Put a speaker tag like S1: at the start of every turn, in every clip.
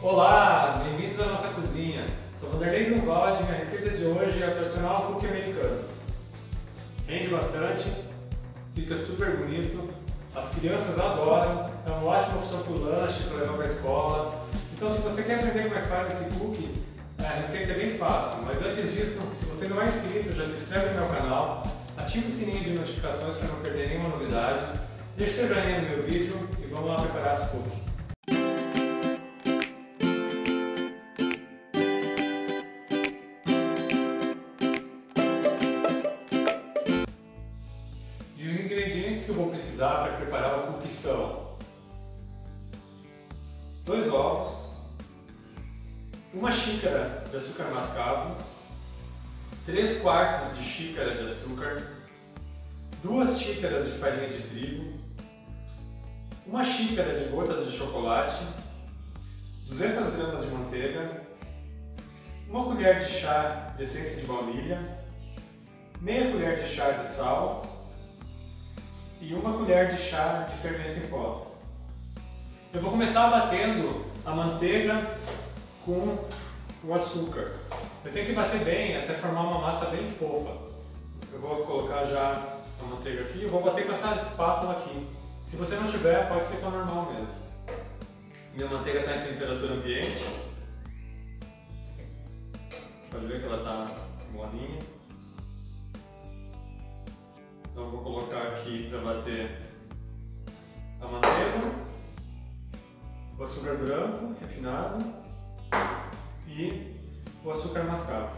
S1: Olá, bem-vindos à nossa cozinha. Sou Vanderlei Grunwald e minha receita de hoje é o tradicional cookie americano. Rende bastante, fica super bonito, as crianças adoram, é uma ótima opção para o lanche, para levar para a escola. Então se você quer aprender como é que faz esse cookie, a receita é bem fácil, mas antes disso, se você não é inscrito, já se inscreve no meu canal, ativa o sininho de notificações para não perder nenhuma novidade, deixe seu joinha no meu vídeo e vamos lá preparar esse cookie. Vou precisar para preparar o cookie são dois ovos, uma xícara de açúcar mascavo, 3 quartos de xícara de açúcar, duas xícaras de farinha de trigo, uma xícara de gotas de chocolate, 200 gramas de manteiga, uma colher de chá de essência de baunilha, meia colher de chá de sal e uma colher de chá de fermento em pó. Eu vou começar batendo a manteiga com o açúcar. Eu tenho que bater bem até formar uma massa bem fofa. Eu vou colocar já a manteiga aqui, eu vou bater com essa espátula aqui. Se você não tiver, pode ser com a normal mesmo. Minha manteiga está em temperatura ambiente. Pode ver que ela está molinha. Então eu vou colocar aqui para bater a manteiga, o açúcar branco refinado e o açúcar mascavo.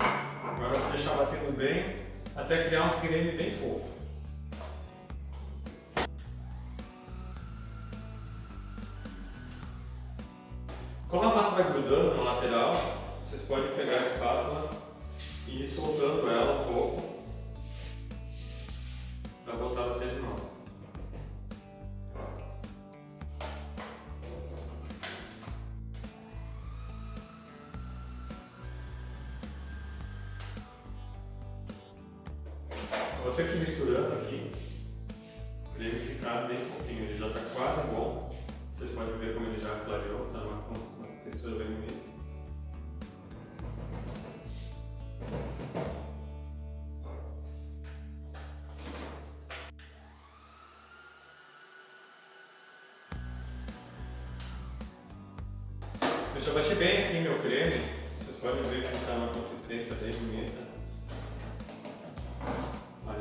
S1: Agora eu vou deixar batendo bem até criar um creme bem fofo. Como a massa vai grudando na lateral, vocês podem pegar a espátula e ir soltando ela um pouco Você que misturando aqui, ficar bem fofinho, ele já está quase bom. Vocês podem ver como ele já clareou, está uma, uma textura bem bonita. Eu já bati bem aqui meu creme, vocês podem ver que está uma consistência bem bonita.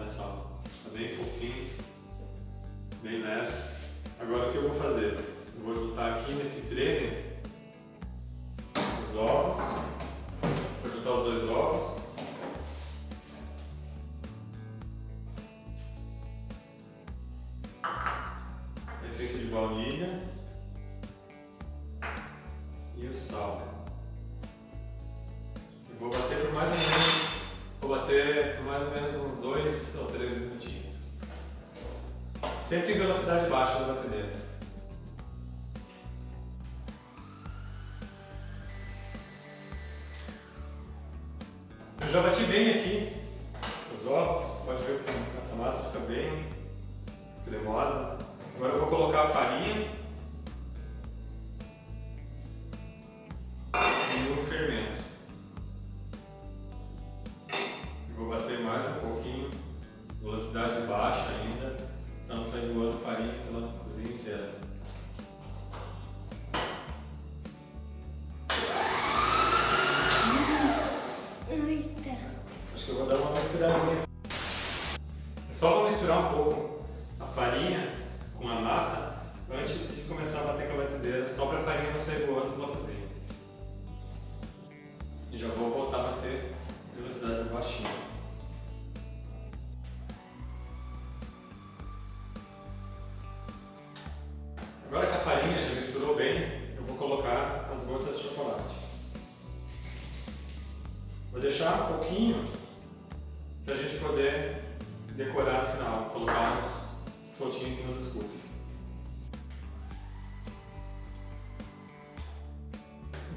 S1: Olha só, está bem fofinho, bem leve. Agora o que eu vou fazer? Eu vou juntar aqui nesse creme os ovos, vou juntar os dois ovos. Bater mais ou menos uns 2 ou 3 minutinhos. Sempre em velocidade baixa da batedeira. Eu já bati bem aqui os ovos, pode ver que essa massa fica bem cremosa. Agora eu vou colocar a farinha já vou voltar a bater velocidade baixinha. Agora que a farinha já misturou bem, eu vou colocar as gotas de chocolate. Vou deixar um pouquinho para a gente poder decorar no final, colocar uns soltinhos em cima dos cookies.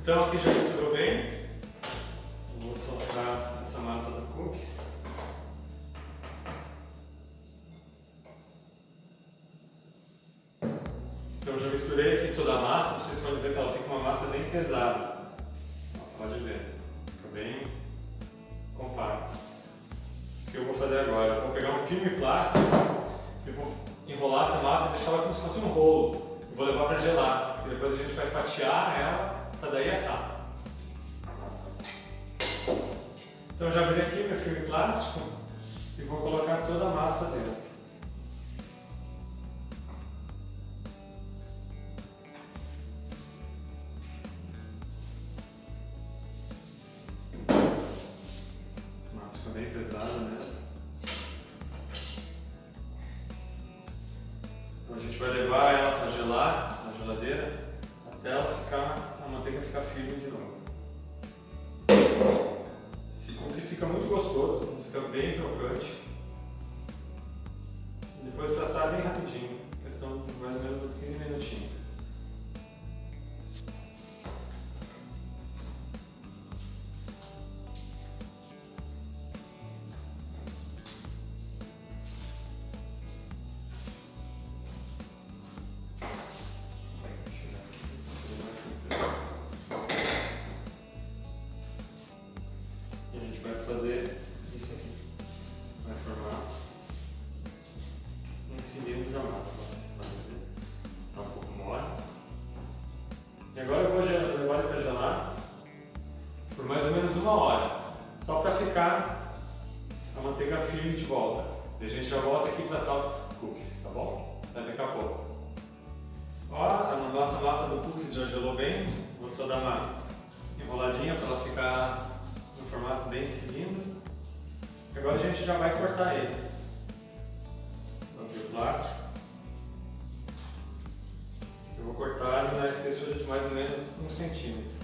S1: Então aqui já misturou bem. Pesada. Pode ver, fica bem compacto. O que eu vou fazer agora? Eu vou pegar um filme plástico e vou enrolar essa massa e deixar ela como se fosse um rolo. E vou levar para gelar. E depois a gente vai fatiar ela para daí assar. Então já abri aqui meu filme plástico e vou colocar toda a massa dentro. Bem pesada, né? Então a gente vai levar E a gente já volta aqui para assar os cookies, tá bom? Até daqui a pouco. Ó, a nossa massa do cookies já gelou bem. Vou só dar uma enroladinha para ela ficar no formato bem cilindro. Agora a gente já vai cortar eles. Abrir o plástico. Eu vou cortar na espessura de mais ou menos um centímetro.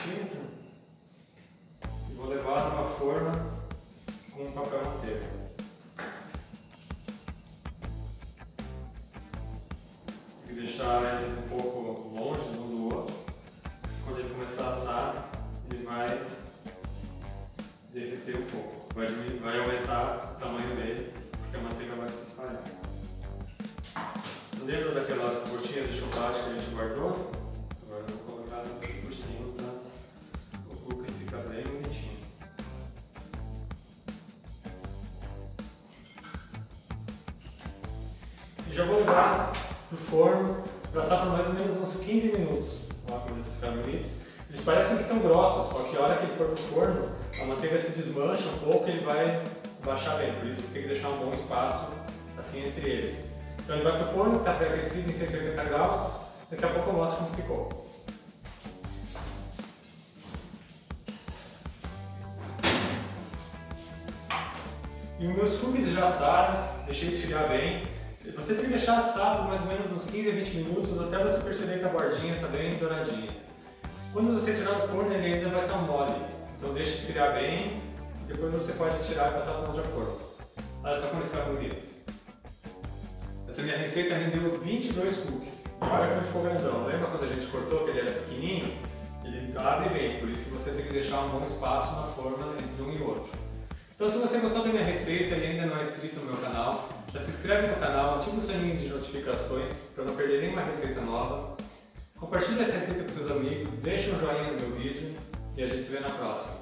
S1: Centímetro e vou levar numa forma com um papel manteiga. Que deixar ele um pouco longe um do outro. Quando ele começar a assar, ele vai derreter um pouco. Vai, vai aumentar o tamanho dele, porque a manteiga vai se espalhar. Dentro daquelas gotinhas de chocolate que a gente guardou, já vou levar pro forno para assar por mais ou menos uns 15 minutos. Olha como eles ficaram bonitos. Eles parecem que estão grossos, só que a hora que ele for pro forno, a manteiga se desmancha um pouco e ele vai baixar bem. Por isso tem que deixar um bom espaço assim entre eles. Então ele vai pro forno, está pré-aquecido em 180 graus. Daqui a pouco eu mostro como ficou. E os meus cookies já assaram, deixei esfriar bem. Você tem que deixar assar por mais ou menos uns 15 a 20 minutos até você perceber que a bordinha está bem douradinha. Quando você tirar do forno ele ainda vai estar mole, então deixa esfriar bem depois você pode tirar e passar para outra forma. Olha só como eles ficaram bonitos. Essa minha receita rendeu 22 cookies. Olha como ficou grandão. Lembra quando a gente cortou que ele era pequenininho? Ele abre bem, por isso que você tem que deixar um bom espaço na forma entre um e outro. Então se você gostou da minha receita e ainda não é inscrito no meu canal, já se inscreve no canal, ativa o sininho de notificações para não perder nenhuma receita nova. Compartilhe essa receita com seus amigos, deixe um joinha no meu vídeo e a gente se vê na próxima.